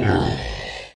Mm.